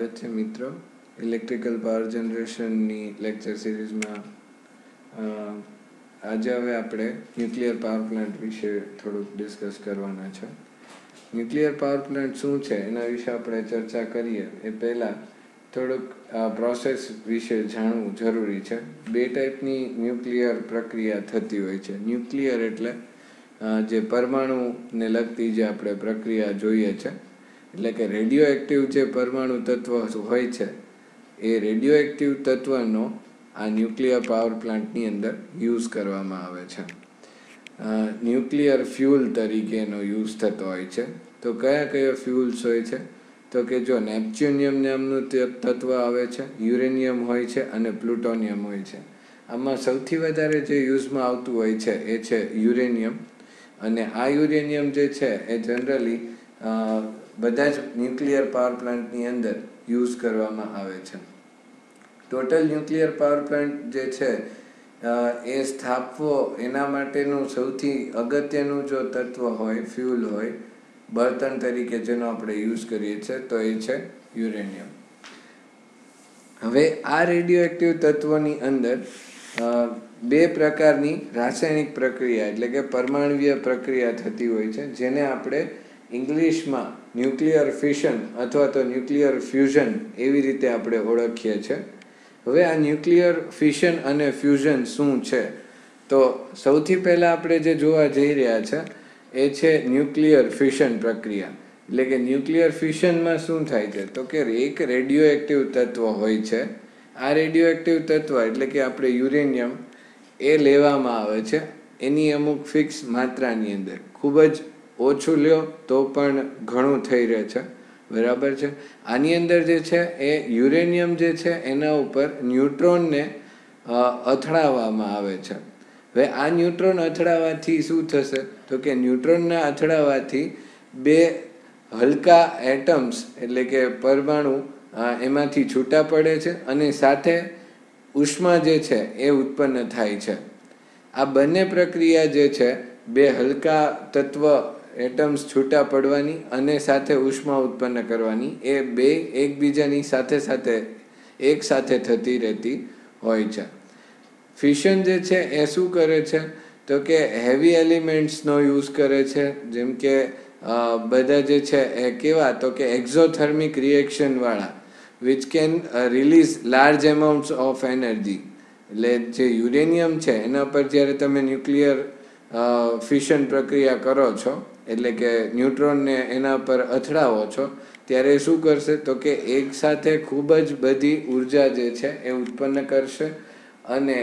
સ્વાગત છે મિત્રો. ઇલેક્ટ્રિકલ પાવર જનરેશનની લેક્ચર સિરીઝમાં આજે હવે આપણે ન્યુક્લિયર પાવર પ્લાન્ટ વિશે થોડુંક ડિસ્કસ કરવાના છે. ન્યુક્લિયર પાવર પ્લાન્ટ શું છે? એના વિશે આપણે ચર્ચા કરીએ. એ પહેલાં થોડુંક પ્રોસેસ વિશે જાણવું જરૂરી છે. બે ટાઈપની ન્યુક્લિયર પ્રક્રિયા થતી હોય છે. ન્યુક્લિયર એટલે જે પરમાણુને લગતી જે આપણે પ્રક્રિયા જોઈએ છે એટલે કે રેડિયો એક્ટિવ જે પરમાણુ તત્વ હોય છે, એ રેડિયો એક્ટિવ તત્વનો આ ન્યુક્લિયર પાવર પ્લાન્ટની અંદર યુઝ કરવામાં આવે છે. ન્યુક્લિયર ફ્યુલ તરીકેનો યુઝ થતો હોય છે. તો કયા કયા ફ્યુલ્સ હોય છે? તો કે જો નેપ્ચ્યુનિયમ નામનું તત્વ આવે છે યુરેનિયમ હોય છે અને પ્લુટોનિયમ હોય છે. આમાં સૌથી વધારે જે યુઝમાં આવતું હોય છે એ છે યુરેનિયમ અને આ યુરેનિયમ જે છે એ જનરલી બધા જ ન્યુક્લિયર પાવર પ્લાન્ટની અંદર યુઝ કરવામાં આવે છે. ટોટલ ન્યુક્લિયર પાવર પ્લાન્ટ જે છે એ સ્થાપવો એના માટેનું સૌથી અગત્યનું જો તત્વ હોય, ફ્યુલ હોય, બળતણ તરીકે જેનો આપણે યુઝ કરીએ છીએ, તો એ છે યુરેનિયમ. હવે આ રેડિયો એક્ટિવ તત્વોની અંદર બે પ્રકારની રાસાયણિક પ્રક્રિયા એટલે કે પરમાણવીય પ્રક્રિયા થતી હોય છે, જેને આપણે ઇંગ્લિશમાં ન્યુક્લિયર ફિશન અથવા તો ન્યુક્લિયર ફ્યુઝન એવી રીતે આપણે ઓળખીએ છીએ હવે આ ન્યુક્લિયર ફિશન અને ફ્યુઝન શું છે? તો સૌથી પહેલાં આપણે જે જોવા જઈ રહ્યા છે, એ છે ન્યુક્લિયર ફિશન પ્રક્રિયા. એટલે કે ન્યુક્લિયર ફિશનમાં શું થાય છે? તો કે એક રેડિયો એક્ટિવ તત્વ હોય છે. આ રેડિયો એક્ટિવ તત્વ એટલે કે આપણે યુરેનિયમ એ લેવામાં આવે છે. એની અમુક ફિક્સ માત્રાની અંદર. ખૂબ જ ઓછું લ્યો તો પણ ઘણું થઈ રહે છે. બરાબર છે? આની અંદર જે છે એ યુરેનિયમ જે છે એના ઉપર ન્યુટ્રોનને અથડાવવામાં આવે છે. હવે આ ન્યુટ્રોન અથડાવાથી શું થશે? તો કે ન્યુટ્રોનના અથડાવાથી બે હલકા એટમ્સ એટલે કે પરમાણુ એમાંથી છૂટા પડે છે અને સાથે ઉષ્મા જે છે એ ઉત્પન્ન થાય છે. આ બંને પ્રક્રિયા જે છે બે હલકા તત્વ એટમ્સ છૂટા પડવાની અને સાથે ઉષ્મા ઉત્પન્ન કરવાની એ બે એકબીજાની સાથે સાથે એક સાથે થતી રહેતી હોય છે. ફિશન જે છે એ શું કરે છે? તો કે હેવી એલિમેન્ટ્સનો યુઝ કરે છે. જેમ કે બધા જે છે એ કેવા? તો કે exothermic રિએક્શનવાળા which can release large amounts of energy એટલે જે યુરેનિયમ છે, એના પર જ્યારે તમે ન્યુક્લિયર ફિશન પ્રક્રિયા કરો છો એટલે કે ન્યુટ્રોનને એના પર અથડાવો છો, ત્યારે શું કરશે તો કે એક સાથે ખૂબ જ બધી ઊર્જા જે છે એ ઉત્પન્ન કરશે અને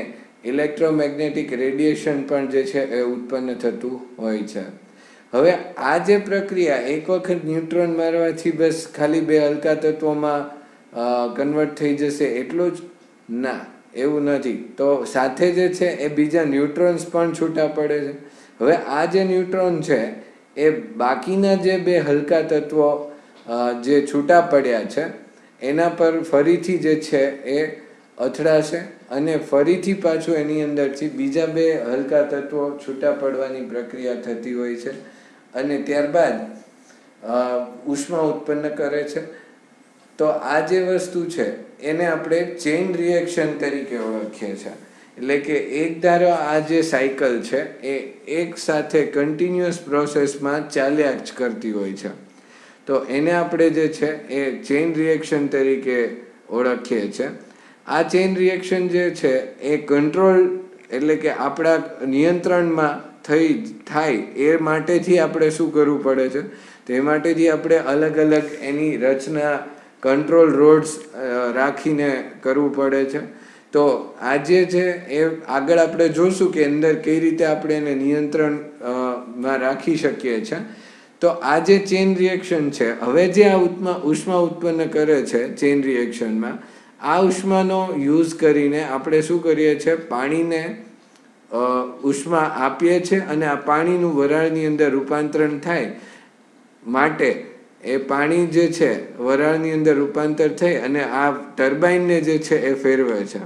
ઇલેક્ટ્રોમેગ્નેટિક રેડિયેશન પણ જે છે એ ઉત્પન્ન થતું હોય છે. હવે આ જે પ્રક્રિયા એક વખત ન્યુટ્રોન મારવાથી બસ ખાલી બે હલકા તત્વોમાં કન્વર્ટ થઈ જશે એટલું જ? ના, એવું નથી. તો સાથે જે છે એ બીજા ન્યુટ્રોન્સ પણ છૂટા પડે છે. હવે આ જે ન્યુટ્રોન છે એ બાકીના જે બે હલકા તત્વો જે છૂટા પડ્યા છે, એના પર ફરીથી જે છે એ અથડાશે અને ફરીથી પાછું એની અંદરથી બીજા બે હલકા તત્વો છૂટા પડવાની પ્રક્રિયા થતી હોય છે અને ત્યારબાદ ઉષ્મા ઉત્પન્ન કરે છે. તો આ જે વસ્તુ છે, એને આપણે ચેઇન રિએક્શન તરીકે ઓળખીએ છીએ. એટલે કે એક ધારો આ જે સાયકલ છે, એ એક સાથે કન્ટિન્યુઅસ પ્રોસેસમાં ચાલ્યા જ કરતી હોય છે. તો એને આપણે જે છે, એ ચેઇન રિએક્શન તરીકે ઓળખીએ છીએ આ ચેઇન રિએક્શન જે છે, એ કંટ્રોલ એટલે કે આપણા નિયંત્રણમાં થઈ થાય, એ માટેથી આપણે શું કરવું પડે છે? તે માટેથી આપણે અલગ અલગ એની રચના કંટ્રોલ રોડ્સ રાખીને કરવું પડે છે. તો આજે છે એ આગળ આપણે જોશું કે અંદર કઈ રીતે આપણે એને નિયંત્રણમાં રાખી શકીએ છીએ તો આ જે ચેન રિએક્શન છે. હવે જે આ ઉત્મા ઉષ્મા ઉત્પન્ન કરે છે ચેઇન રિએક્શનમાં આ ઉષ્માનો યુઝ કરીને આપણે શું કરીએ છીએ પાણીને ઉષ્મા આપીએ છીએ અને આ પાણીનું વરાળની અંદર રૂપાંતરણ થાય માટે એ પાણી જે છે, વરાળની અંદર રૂપાંતર થઈ અને આ ટર્બાઇનને જે છે એ ફેરવે છે.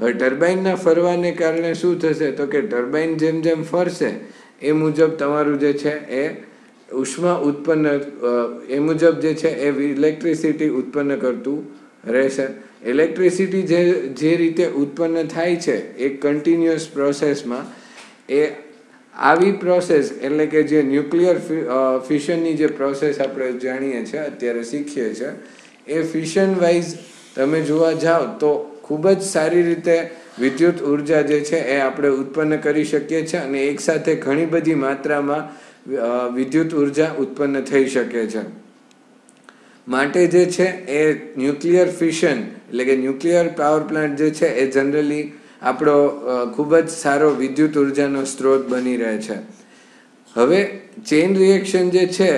હવે ટર્બાઇનના ફરવાને કારણે શું થશે? તો કે ટર્બાઇન જેમ જેમ ફરશે, એ મુજબ તમારું જે છે એ ઉષ્મા ઉત્પન્ન એ મુજબ જે છે એ ઇલેક્ટ્રિસિટી ઉત્પન્ન કરતું રહેશે. ઇલેક્ટ્રિસિટી જે જે રીતે ઉત્પન્ન થાય છે, એ કન્ટિન્યુઅસ પ્રોસેસમાં એ આવી પ્રોસેસ એટલે કે જે ન્યુક્લિયર ફિશનની જે પ્રોસેસ આપણે જાણીએ છીએ, અત્યારે શીખીએ છીએ, એ ફિશન વાઇઝ તમે જોવા જાઓ તો ખૂબ જ સારી રીતે વિદ્યુત ઊર્જા જે છે એ આપણે ઉત્પન્ન કરી શકીએ છીએ અને એકસાથે ઘણી બધી માત્રામાં વિદ્યુત ઊર્જા ઉત્પન્ન થઈ શકે છે. માટે જે છે એ ન્યુક્લિયર ફિશન એટલે કે ન્યુક્લિયર પાવર પ્લાન્ટ જે છે એ જનરલી આપણો ખૂબ જ સારો વિદ્યુત ઉર્જાનો સ્ત્રોત બની રહે છે. હવે ચેઇન રિએક્શન જે છે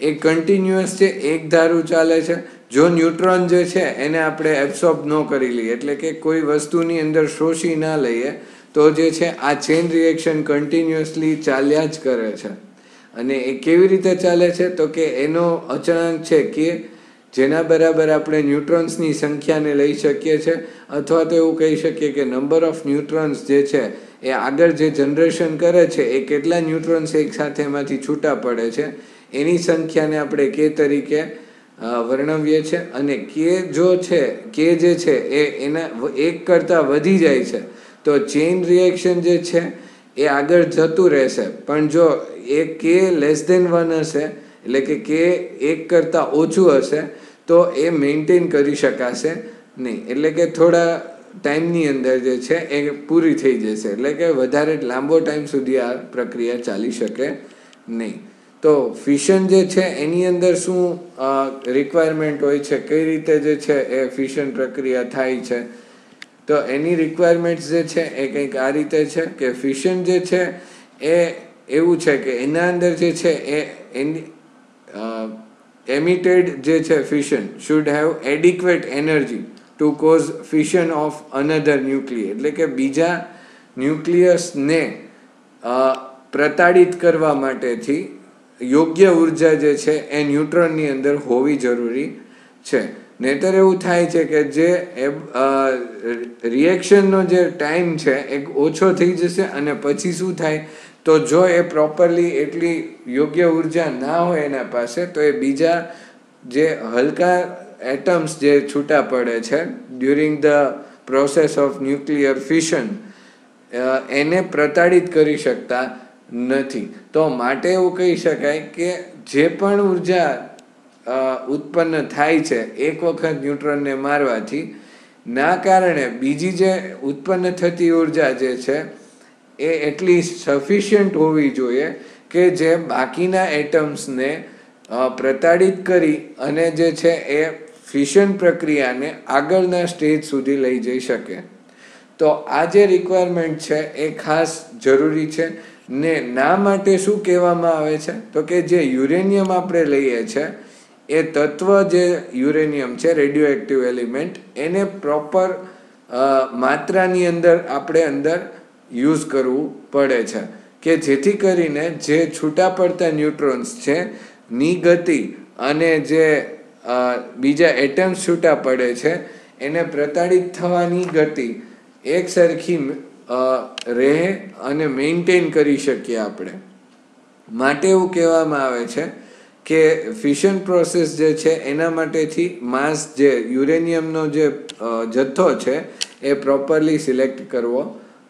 એ કન્ટિન્યુઅસ છે, એક ધારું ચાલે છે. જો ન્યુટ્રોન જે છે એને આપણે એબ્સોર્બ ન કરી લઈએ, એટલે કે કોઈ વસ્તુની અંદર શોષી ના લઈએ, તો જે છે આ ચેઇન રિએક્શન કન્ટિન્યુઅસલી ચાલ્યા જ કરે છે. અને એ કેવી રીતે ચાલે છે? તો કે એનો અચળાંક છે કે જેના બરાબર આપણે ન્યુટ્રોન્સની સંખ્યાને લઈ શકીએ છીએ, અથવા તો એવું કહી શકીએ કે નંબર ઓફ ન્યુટ્રોન્સ જે છે, એ આગળ જે જનરેશન કરે છે, એ કેટલા ન્યુટ્રોન્સ એક સાથે એમાંથી છૂટા પડે છે, એની સંખ્યાને આપણે કે તરીકે વર્ણવીએ છીએ. અને કે જો છે, કે જે છે, એ એના એક કરતાં વધી જાય છે, તો ચેઇન રિએક્શન જે છે, એ આગળ જતું રહેશે. પણ જો એ કે લેસ દેન વન હશે એટલે કે કે એક કરતાં ઓછું હશે, તો એ મેન્ટેન કરી શકાશે નહીં. એટલે કે થોડા ટાઈમની અંદર જે છે એ પૂરી થઈ જશે. એટલે કે વધારે લાંબો ટાઈમ સુધી આ પ્રક્રિયા ચાલી શકે નહીં. તો ફિશન જે છે એની અંદર શું રિક્વાયરમેન્ટ હોય છે? કઈ રીતે જે છે એ ફિશન પ્રક્રિયા થાય છે? તો એની રિક્વાયરમેન્ટ્સ જે છે એ કંઈક આ રીતે છે કે ફિશન જે છે એ એવું છે કે એના અંદર જે છે એ એની એમિટેડ જે છે fission should have adequate energy to cause fission of another nuclear એટલે કે બીજા ન્યુક્લિયસને પ્રતાડિત કરવા માટેથી યોગ્ય ઊર્જા જે છે એ ન્યુટ્રોનની અંદર હોવી જરૂરી છે. નહીતર એવું થાય છે કે જે રિએક્શનનો જે ટાઈમ છે એ ઓછો થઈ જશે અને પછી શું થાય? તો જો એ પ્રોપરલી એટલી યોગ્ય ઊર્જા ના હોય એના પાસે, તો એ બીજા જે હલકા એટમ્સ જે છૂટા પડે છે during the process of nuclear fission એને પ્રતાડિત કરી શકતા નથી. તો માટે એવું કહી શકાય કે જે પણ ઊર્જા ઉત્પન્ન થાય છે, એક વખત ન્યુટ્રોનને મારવાથી, ના કારણે બીજી જે ઉત્પન્ન થતી ઊર્જા જે છે એ એટલી સફિશિયન્ટ હોવી જોઈએ કે જે બાકીના એટમ્સને પ્રતાડિત કરી અને જે છે એ ફિશન પ્રક્રિયાને આગળના સ્ટેજ સુધી લઈ જઈ શકે. તો આ જે રિક્વાયરમેન્ટ છે એ ખાસ જરૂરી છે ને ના માટે શું કહેવામાં આવે છે? તો કે જે યુરેનિયમ આપણે લઈએ છીએ એ તત્વ જે યુરેનિયમ છે રેડિયો એક્ટિવ એલિમેન્ટ એને પ્રોપર માત્રાની અંદર આપણે અંદર યુઝ કરવું પડે છે કે જેથી કરીને જે છૂટા પડતા ન્યુટ્રોન્સ છે, ની ગતિ અને જે બીજા એટમ્સ છૂટા પડે છે, એને પ્રતાડિત થવાની ગતિ એક સરખી રહે અને મેન્ટેન કરી શકીએ આપણે. માટે એવું કહેવામાં આવે છે કે ફિશન પ્રોસેસ જે છે, એના માટેથી માસ જે યુરેનિયમનો જે જથ્થો છે, એ પ્રોપરલી સિલેક્ટ કરવો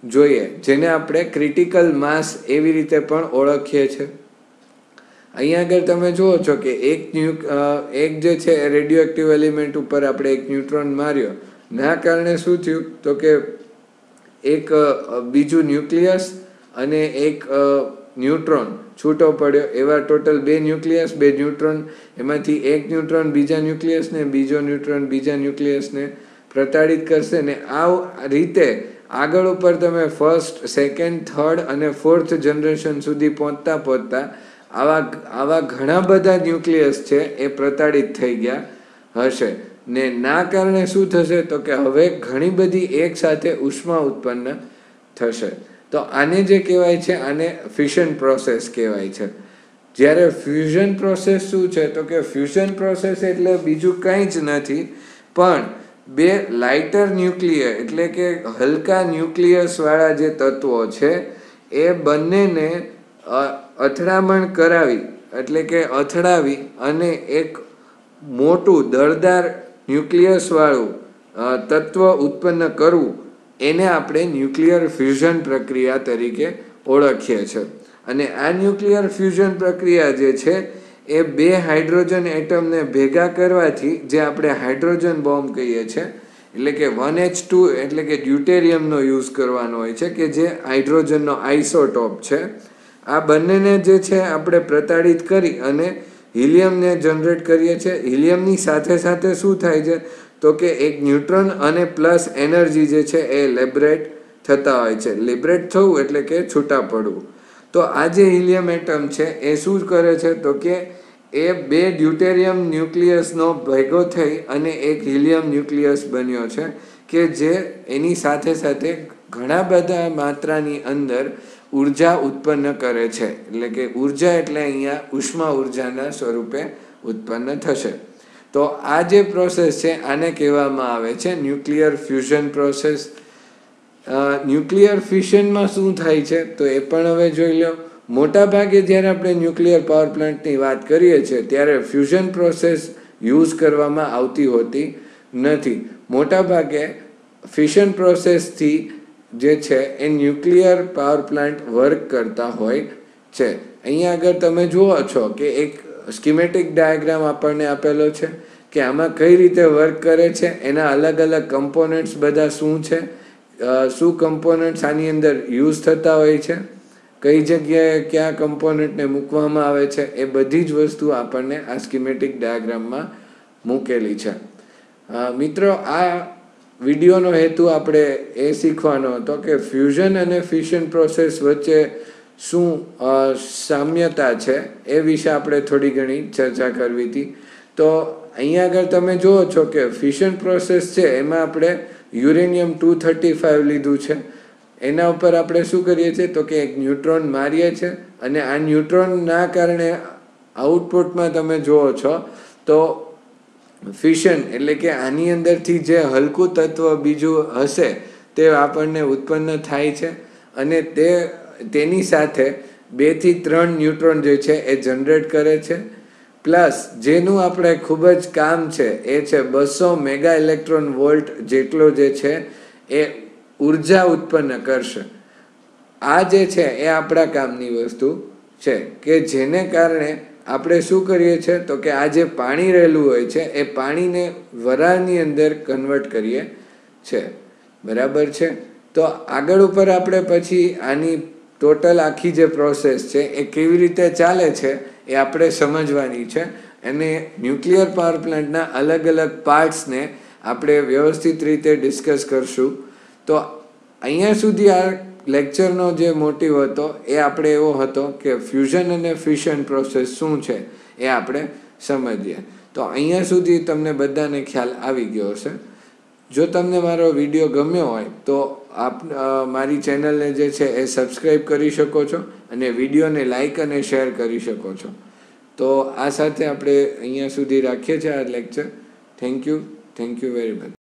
જોઈએ, જેને આપણે ક્રિટિકલ માસ એવી રીતે પણ ઓળખીએ છીએ અહીંયા આગળ તમે જુઓ છો કે એક ન્યુ એક જે છે રેડિયો એક્ટિવ એલિમેન્ટ ઉપર આપણે એક ન્યુટ્રોન માર્યો. ના કારણે શું થયું? તો કે એક બીજું ન્યુક્લિયસ અને એક ન્યુટ્રોન છૂટો પડ્યો. એવા ટોટલ બે ન્યુક્લિયસ બે ન્યુટ્રોન એમાંથી એક ન્યુટ્રોન બીજા ન્યુક્લિયસને બીજો ન્યુટ્રોન બીજા ન્યુક્લિયસને પ્રતાડિત કરશે ને આ રીતે આગળ ઉપર તમે ફર્સ્ટ સેકન્ડ થર્ડ અને ફોર્થ જનરેશન સુધી પહોંચતા પહોંચતા આવા આવા ઘણા બધા ન્યુક્લિયસ છે એ પ્રતાડિત થઈ ગયા હશે. ને ના કારણે શું થશે? તો કે હવે ઘણી બધી એકસાથે ઉષ્મા ઉત્પન્ન થશે. તો આને જે કહેવાય છે, આને ફ્યુઝન પ્રોસેસ કહેવાય છે. જ્યારે ફ્યુઝન પ્રોસેસ શું છે? તો કે ફ્યુઝન પ્રોસેસ એટલે બીજું કંઈ જ નથી, પણ બે લાઇટર ન્યુક્લિયર એટલે કે હલકા ન્યુક્લિયસવાળા જે તત્વો છે, એ બંનેને અથડામણ કરાવી, એટલે કે અથડાવી અને એક મોટું દળદાર ન્યુક્લિયસવાળું તત્વ ઉત્પન્ન કરવું, એને આપણે ન્યુક્લિયર ફ્યુઝન પ્રક્રિયા તરીકે ઓળખીએ છીએ અને આ ન્યુક્લિયર ફ્યુઝન પ્રક્રિયા જે છે એ બે હાઇડ્રોજન એટમને ભેગા કરવાથી જે આપણે હાઇડ્રોજન બોમ્બ કહીએ છીએ એટલે કે વન એચ ટુ, એટલે કે ડ્યુટેરિયમનો યુઝ કરવાનો હોય છે, કે જે હાઇડ્રોજનનો આઇસોટોપ છે. આ બંનેને જે છે આપણે પ્રતાડિત કરી અને હિલિયમને જનરેટ કરીએ છીએ. હિલિયમની સાથે સાથે શું થાય છે? તો કે એક ન્યુટ્રોન અને પ્લસ એનર્જી જે છે એ લેબરેટ થતા હોય છે. લિબરેટ થવું એટલે કે છૂટા પડવું. તો આ જે હિલિયમ એટમ છે, એ શું કરે છે તો કે એ બે ડ્યુટેરિયમ ન્યુક્લિયસનો ભેગો થઈ અને એક હિલિયમ ન્યુક્લિયસ બન્યો છે કે જે એની સાથે સાથે ઘણા બધા માત્રાની અંદર ઊર્જા ઉત્પન્ન કરે છે. એટલે કે ઊર્જા એટલે અહીંયા ઉષ્મા ઉર્જાના સ્વરૂપે ઉત્પન્ન થશે. તો આ જે પ્રોસેસ છે, આને કહેવામાં આવે છે ન્યુક્લિયર ફ્યુઝન પ્રોસેસ. ન્યુક્લિયર ફિશનમાં શું થાય છે? તો એ પણ હવે જોઈ લો મોટા ભાગે જ્યારે આપણે ન્યુક્લિયર પાવર પ્લાન્ટની વાત કરીએ છીએ, ત્યારે ફ્યુઝન પ્રોસેસ યુઝ કરવામાં આવતી હોતી નથી. મોટા ભાગે ફિશન પ્રોસેસથી જે છે, એ ન્યુક્લિયર પાવર પ્લાન્ટ વર્ક કરતા હોય છે. અહીંયા આગળ તમે જુઓ છો કે એક સ્કીમેટિક ડાયાગ્રામ આપણને આપેલો છે કે આમાં કઈ રીતે વર્ક કરે છે, એના અલગ અલગ કમ્પોનન્ટ્સ બધા શું છે શું કમ્પોનન્ટ્સ આની અંદર યુઝ થતા હોય છે? કઈ જગ્યાએ કયા કમ્પોનન્ટને મૂકવામાં આવે છે? એ બધી જ વસ્તુ આપણને આ સ્કીમેટિક ડાયાગ્રામમાં મૂકેલી છે. મિત્રો, આ વિડીયોનો હેતુ આપણે એ શીખવાનો હતો કે ફ્યુઝન અને ફિશન પ્રોસેસ વચ્ચે શું સામ્યતા છે એ વિશે આપણે થોડી ઘણી ચર્ચા કરવી હતી. તો અહીંયા આગળ તમે જુઓ છો કે ફિશન પ્રોસેસ છે, એમાં આપણે યુરેનિયમ ટુ થર્ટી ફાઇવ લીધું છે. એના ઉપર આપણે શું કરીએ છીએ? તો કે એક ન્યુટ્રોન મારીએ છીએ અને આ ન્યુટ્રોનના કારણે આઉટપુટમાં તમે જુઓ છો, તો ફિશન એટલે કે આની અંદરથી જે હલકું તત્વ બીજું હશે તે આપણને ઉત્પન્ન થાય છે અને તે, તેની સાથે બેથી ત્રણ ન્યુટ્રોન જે છે એ જનરેટ કરે છે. પ્લસ જેનું આપણે ખૂબ જ કામ છે, એ છે બસો મેગા ઇલેક્ટ્રોન વોલ્ટ જેટલો જે છે, એ ઊર્જા ઉત્પન્ન કરશે. આ જે છે, એ આપણા કામની વસ્તુ છે, કે જેને કારણે આપણે શું કરીએ છીએ તો કે આ જે પાણી રહેલું હોય છે, એ પાણીને વરાળની અંદર કન્વર્ટ કરીએ છે. બરાબર છે? તો આગળ ઉપર આપણે પછી આની ટોટલ આખી જે પ્રોસેસ છે, એ કેવી રીતે ચાલે છે એ આપણે સમજવાની છે. અને ન્યુક્લિયર પાવર પ્લાન્ટના અલગ અલગ પાર્ટ્સને આપણે વ્યવસ્થિત રીતે ડિસ્કસ કરશું. તો અહીંયા સુધી આ લેક્ચરનો જે મોટિવ હતો, એ આપણે એવો હતો કે ફ્યુઝન અને ફિશન પ્રોસેસ શું છે એ આપણે સમજીએ. તો અહીંયા સુધી તમને બધાને ખ્યાલ આવી ગયો હશે. જો તમને મારો વીડિયો ગમ્યો હોય તો આપ મારી ચેનલને જે છે એ સબસ્ક્રાઈબ કરી શકો છો અને વિડીયોને લાઈક અને શેર કરી શકો છો. તો આ સાથે આપણે અહીંયા સુધી રાખીએ છીએ આ lecture. Thank you. Thank you very much.